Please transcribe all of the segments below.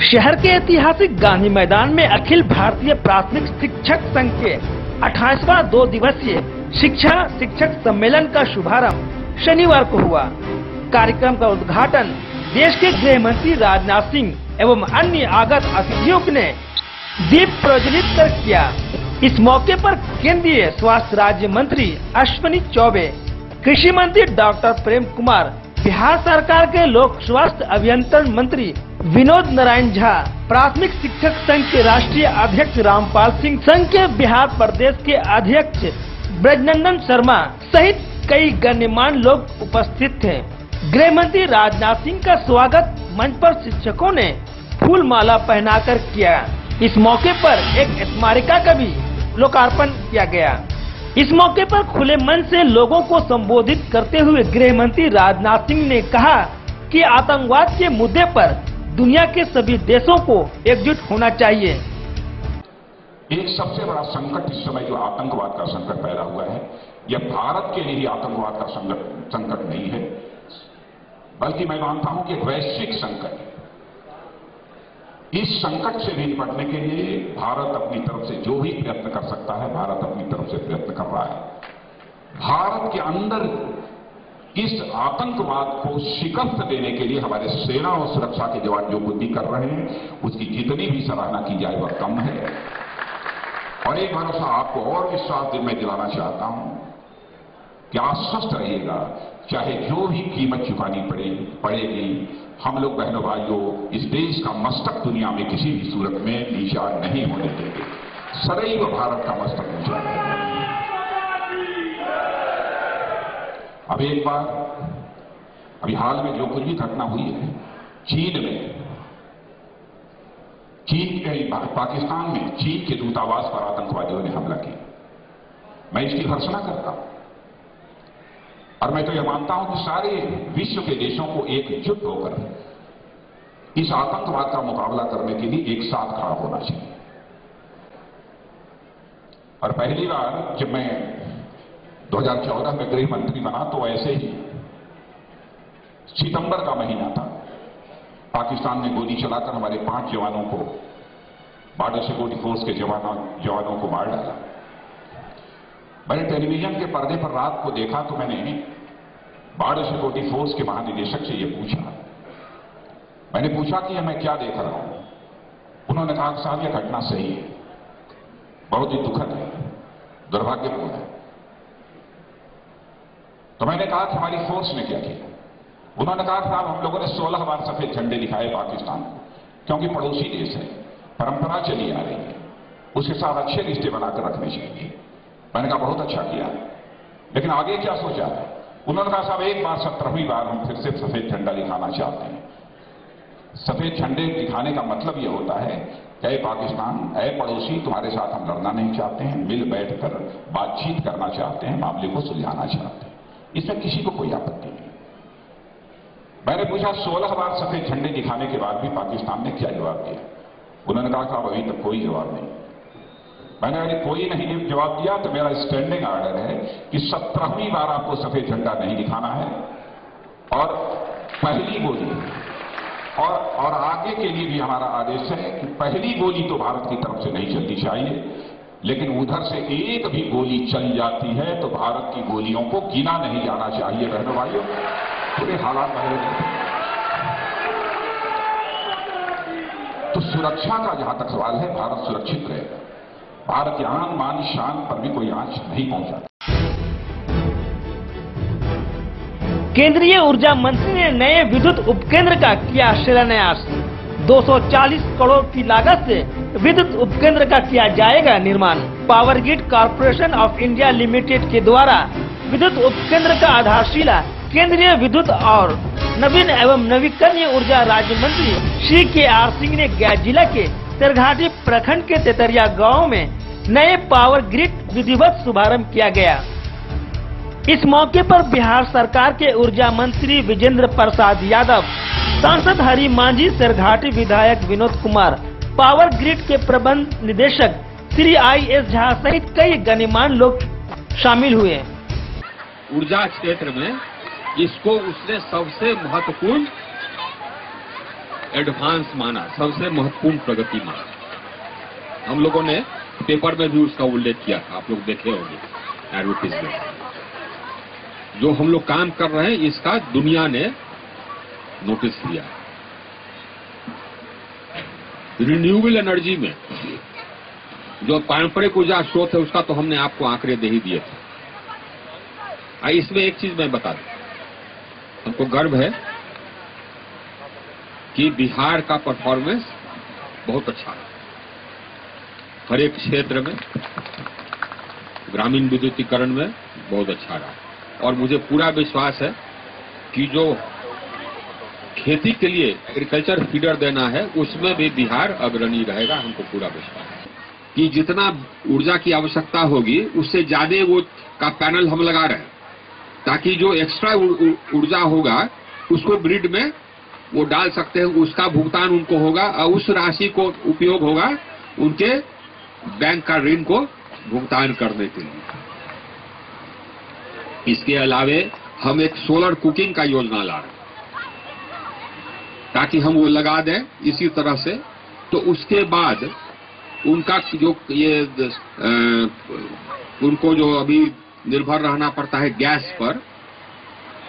शहर के ऐतिहासिक गांधी मैदान में अखिल भारतीय प्राथमिक शिक्षक संघ के अठाईसवा दो दिवसीय शिक्षा शिक्षक सम्मेलन का शुभारंभ शनिवार को हुआ। कार्यक्रम का उद्घाटन देश के गृह मंत्री राजनाथ सिंह एवं अन्य आगत अतिथियों ने दीप प्रज्वलित कर किया। इस मौके पर केंद्रीय स्वास्थ्य राज्य मंत्री अश्विनी चौबे, कृषि मंत्री डॉक्टर प्रेम कुमार, बिहार सरकार के लोक स्वास्थ्य अभियंत्रण मंत्री विनोद नारायण झा, प्राथमिक शिक्षक संघ के राष्ट्रीय अध्यक्ष रामपाल सिंह, संघ के बिहार प्रदेश के अध्यक्ष ब्रजनंदन शर्मा सहित कई गण्यमान्य लोग उपस्थित थे। गृह मंत्री राजनाथ सिंह का स्वागत मंच पर शिक्षकों ने फूल माला पहनाकर किया। इस मौके पर एक स्मारिका का भी लोकार्पण किया गया। इस मौके पर खुले मन से लोगों को संबोधित करते हुए गृह मंत्री राजनाथ सिंह ने कहा कि आतंकवाद के मुद्दे पर दुनिया के सभी देशों को एकजुट होना चाहिए। एक सबसे बड़ा संकट इस समय जो आतंकवाद का संकट पैदा हुआ है, यह भारत के लिए ही आतंकवाद का संकट संकट नहीं है। बल्कि मैं मानता हूँ कि वैश्विक संकट इस संकट से भी निपटने के लिए भारत अपनी तरफ़ से जो भी प्रयत्न कर सकता है, भारत अपनी तरफ़ से प्रयत्न कर रहा है। भारत के अंदर इस आतंकवाद को शिकस्त देने के लिए हमारे सेना और सुरक्षा के जवान जो बुद्धि कर रहे हैं, उसकी जितनी भी सराहना की जाए वह कम है। और एक भरोसा आपको और विश्वास मैं दिलाना चाहता हूँ कि आश्वस्त रहिएगा, चाहे जो भी कीमत चुकानी पड़े, पड़ेगी, हम लोग बहनों भाइयों, इस देश का मस्तक दुनिया में किसी भी सूरत में नीचा नहीं होने देंगे। सदैव भारत का मस्तक नीचा अब एक बार, अभी हाल में जो कुछ भी घटना हुई है, चीन में, चीन पाकिस्तान में चीन के दूतावास पर आतंकवादियों ने हमला किया। मैं इसकी भर्सना करता हूँ। और मैं तो यह मानता हूँ कि सारे विश्व के देशों को एकजुट होकर इस आतंकवाद का मुकाबला करने के लिए एक साथ खड़ा होना चाहिए। और पहली बार जब मैं 2014 में गृह मंत्री बना तो ऐसे ही सितंबर का महीना था। पाकिस्तान ने गोली चलाकर हमारे पाँच जवानों को बॉर्डर सिक्योरिटी फोर्स के जवानों जवानों को मार डाला। मैंने टेलीविज़न के पर्दे पर रात को देखा तो मैंने बॉर्डर सिक्योरिटी फोर्स के महानिदेशक से यह पूछा। मैंने पूछा कि मैं क्या देख रहा हूँ? उन्होंने कहा, साहब यह घटना सही है। बहुत ही दुखद है। दुर्भाग्यपूर्ण है। तो मैंने कहा कि हमारी फोर्स ने क्या किया? उन्होंने कहा साहब, हम लोगों ने 16 बार सफ़ेद झंडे दिखाए पाकिस्तान क्योंकि पड़ोसी देश है, परंपरा चली आ रही है। उसके साथ अच्छे रिश्ते बनाकर रखने चाहिए मैंने कहा, बहुत अच्छा किया। लेकिन आगे क्या सोचा? उन्होंने कहा, साहब, एक बार सत्रहवीं बार हम फिर से सफ़ेद झंडा दिखाना चाहते हैं। सफ़ेद झंडे दिखाने का मतलब यह होता है कि पाकिस्तान अय पड़ोसी, तुम्हारे साथ हम लड़ना नहीं चाहते हैं, मिल बैठकर बातचीत करना चाहते हैं, मामले को सुलझाना चाहते हैं। इसमें किसी को कोई आपत्ति नहीं। मैंने पूछा, सोलह बार सफ़ेद झंडे दिखाने के बाद भी पाकिस्तान ने क्या जवाब दिया? उन्होंने कहा, साहब, अभी तक कोई जवाब नहीं। मैंने अगर कोई नहीं। जवाब दिया तो मेरा स्टैंडिंग ऑर्डर है कि सत्रहवीं बार आपको सफ़ेद झंडा नहीं दिखाना है। और पहली गोली और और आगे के लिए भी हमारा आदेश है कि पहली गोली तो भारत की तरफ़ से नहीं चलनी चाहिए। लेकिन उधर से एक भी गोली चल जाती है तो भारत की गोलियों को गिना नहीं जाना चाहिए, बहनों भाइयों। पूरे हालात बदल तो सुरक्षा का जहाँ तक सवाल है, भारत सुरक्षित रहेगा भारत की आन, मान, शान पर भी कोई आँच नहीं पहुँचा। केंद्रीय ऊर्जा मंत्री ने नए विद्युत उपकेंद्र का किया शिलान्यास। 240 करोड़ की लागत से विद्युत उपकेंद्र का किया जाएगा निर्माण। Power grid corporation of India limited के द्वारा विद्युत उपकेंद्र का आधारशिला केंद्रीय विद्युत और नवीन एवं नवीकरणीय ऊर्जा राज्य मंत्री श्री के आर सिंह ने गया जिला के सरघाटी प्रखंड के तेतरिया गाँव में नए पावर ग्रिड विधिवत शुभारंभ किया गया। इस मौके पर बिहार सरकार के ऊर्जा मंत्री विजेंद्र प्रसाद यादव, सांसद हरि मांझी सरघाटी विधायक विनोद कुमार पावर ग्रिड के प्रबंध निदेशक श्री आई एस झा सहित कई गणमान्य लोग शामिल हुए ऊर्जा क्षेत्र में इसको उसने सबसे महत्वपूर्ण एडवांस माना, सबसे महत्वपूर्ण प्रगति माना। हम लोगों ने पेपर में भी उसका उल्लेख किया था, आप लोग देखे होंगे एडवर्टीजमेंट जो हम लोग काम कर रहे हैं, इसका दुनिया ने नोटिस दिया रिन्यूएबल एनर्जी में, जो पारंपरिक ऊर्जा स्रोत है, उसका तो हमने आपको आंकड़े दे ही दिए थे। इसमें एक चीज़ मैं बता दूँ। हमको गर्व है कि बिहार का परफॉर्मेंस बहुत अच्छा है। हर एक क्षेत्र में, ग्रामीण विद्युतीकरण में बहुत अच्छा रहा। और मुझे पूरा विश्वास है कि जो खेती के लिए एग्रीकल्चर फीडर देना है, उसमें भी बिहार अग्रणी रहेगा, हमको पूरा विश्वास कि जितना ऊर्जा की आवश्यकता होगी, उससे ज़्यादा वो का पैनल हम लगा रहे हैं। ताकि जो एक्स्ट्रा ऊर्जा होगा, उसको ग्रिड में वो डाल सकते हैं, उसका भुगतान उनको होगा, और उस राशि को उपयोग होगा उनके बैंक का ऋण को भुगतान करने के लिए। इसके अलावे हम एक सोलर कुकिंग का योजना ला रहे हैं। ताकि हम वो लगा दें इसी तरह से। तो उसके बाद उनका जो ये उनको जो अभी निर्भर रहना पड़ता है गैस पर,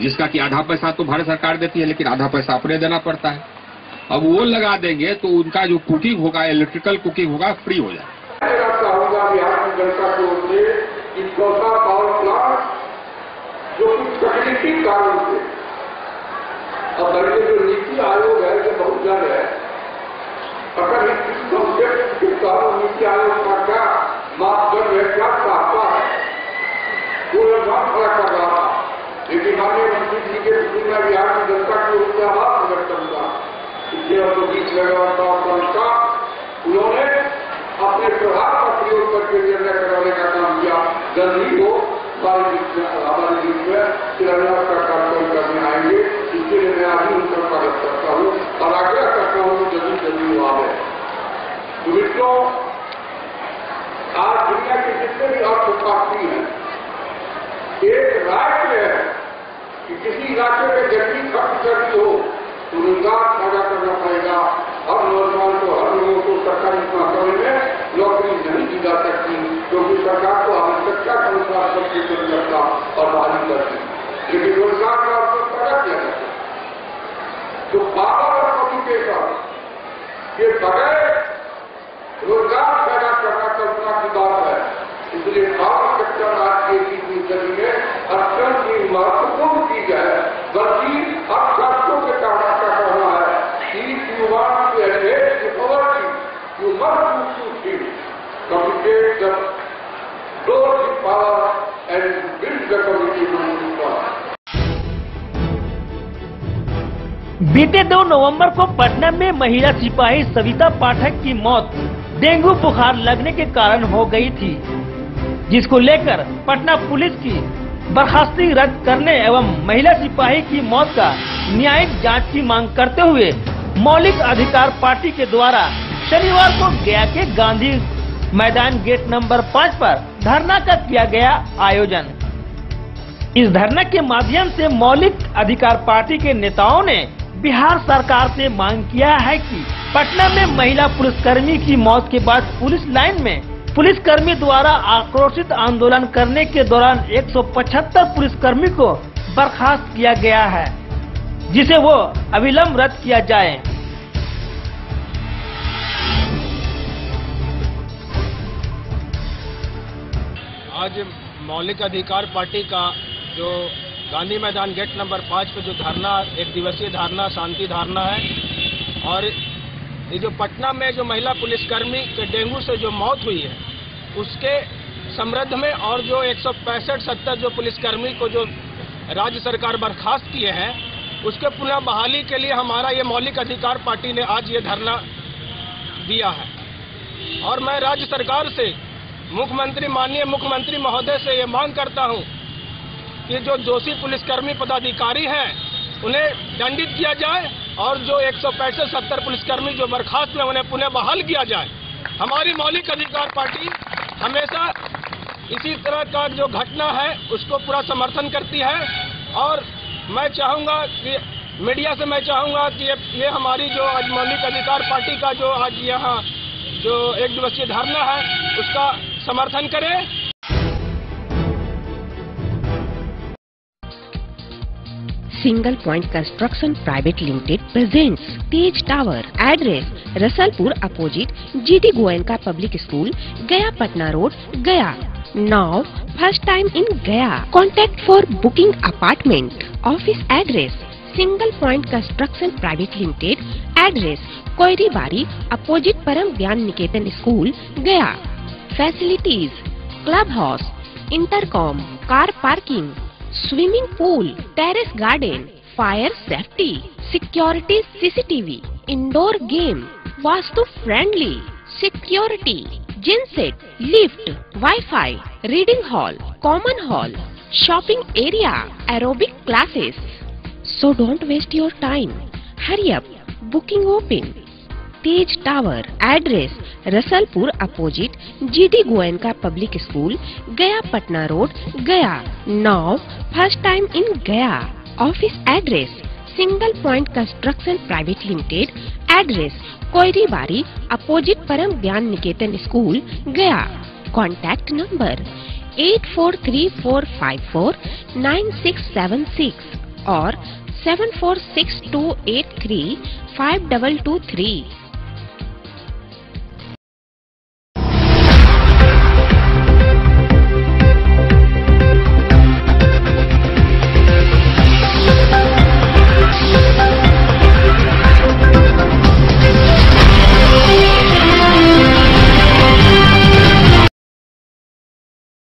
जिसका कि आधा पैसा तो भारत सरकार देती है, लेकिन आधा पैसा अपने देना पड़ता है। अब वो लगा देंगे तो उनका जो कुकिंग होगा इलेक्ट्रिकल कुकिंग होगा फ्री हो जाएगा। जो कुछ तकनीकी कारण अब है ये बहुत जन है। अगर इस सब्जेक्ट के कारण नीति आयोग का क्या मापदंड है, क्या चाहता है? वो निर्माण खड़ा कर रहा था। लेकिन माननीय मंत्री जी के प्रति मैं बिहार की जनता की ओर से आभार प्रकट करूँगा। पिछले वर्षों बीस मेगावाट पावर प्लांट का उन्होंने अपने प्रभाव का प्रयोग करके निर्णय करवाने का काम किया, जल्द ही वो हमारे बीच में बीच शिलान्यास का कार्यक्रम करने आएँगे। इसके लिए मैं अभी उनका स्वागत करता हूँ। हूँ कि जल्दी जल्दी वो आवे तो मित्रों, आज दुनिया के जितने भी अर्थशास्त्री हैं, एक राज्य है कि किसी राज्य में गति खर्च करनी हो तो रोज़गार पैदा करना पड़ेगा। हर नौजवान को, हर लोगों को सरकारी समय में नौकरी नहीं दी जा सकती, क्योंकि सरकार को आवश्यकता के अनुसार सबकी जरूरता और बहाली करती लेकिन रोज़गार का अवसर पैदा किया जाता है। तो कम्युनिकेशन के बगैर रोज़गार पैदा करना कल्पना की बात है। इसलिए पावर सेक्टर आज की ज़मीन में अत्यंत ही महत्वपूर्ण चीज़ है। बल्कि बीते 2 नवंबर को पटना में महिला सिपाही सविता पाठक की मौत डेंगू बुखार लगने के कारण हो गई थी, जिसको लेकर पटना पुलिस की बर्खास्ती रद्द करने एवं महिला सिपाही की मौत का न्यायिक जाँच की मांग करते हुए मौलिक अधिकार पार्टी के द्वारा शनिवार को गया के गांधी मैदान गेट नंबर पाँच पर धरना का किया गया आयोजन। इस धरना के माध्यम से मौलिक अधिकार पार्टी के नेताओं ने बिहार सरकार से मांग किया है कि पटना में महिला पुलिसकर्मी की मौत के बाद पुलिस लाइन में पुलिसकर्मी द्वारा आक्रोशित आंदोलन करने के दौरान 175 पुलिसकर्मी को बर्खास्त किया गया है, जिसे वो अविलंब रद्द किया जाए। आज मौलिक अधिकार पार्टी का जो गांधी मैदान गेट नंबर पाँच पे जो धरना, एक दिवसीय धरना, शांति धरना है। और ये जो पटना में जो महिला पुलिसकर्मी के डेंगू से जो मौत हुई है, उसके समृद्ध में और जो एक सौ पैंसठ, सत्तर जो पुलिसकर्मी को जो राज्य सरकार बर्खास्त किए हैं, उसके पुनः बहाली के लिए हमारा ये मौलिक अधिकार पार्टी ने आज ये धरना दिया है। और मैं राज्य सरकार से, मुख्यमंत्री, माननीय मुख्यमंत्री महोदय से ये मांग करता हूँ कि जो दोषी पुलिसकर्मी पदाधिकारी हैं उन्हें दंडित किया जाए और जो एक सौ पैंसठ सत्तर पुलिसकर्मी जो बर्खास्त में उन्हें पुनः बहाल किया जाए। हमारी मौलिक अधिकार पार्टी हमेशा इसी तरह का जो घटना है उसको पूरा समर्थन करती है और मैं चाहूँगा कि मीडिया से मैं चाहूँगा कि ये, हमारी जो आज मौलिक अधिकार पार्टी का जो आज यहाँ जो एक दिवसीय धरना है उसका समर्थन करें single point construction private limited present Tej tower address Rasalpur opposite G D Goenka public school Gaya Patna road Gaya now first time in Gaya contact for booking apartment office address single point construction private limited address Koiri Bari opposite Param Gyan Niketan school Gaya facilities club house intercom car parking swimming pool, terrace garden, fire safety, security CCTV, indoor game, vastu friendly, security, genset, lift, Wi-Fi, reading hall, common hall, shopping area, aerobic classes. So don't waste your time. Hurry up. Booking open. Tej tower, address, Rasalpur opposite G D Goenka public school Gaya Patna road, Gaya, now first time in Gaya office address single point construction private limited address Koiri Bari opposite Param Gyan Niketan school Gaya contact number eight four three four five four nine six seven six और seven four six two eight three five double two three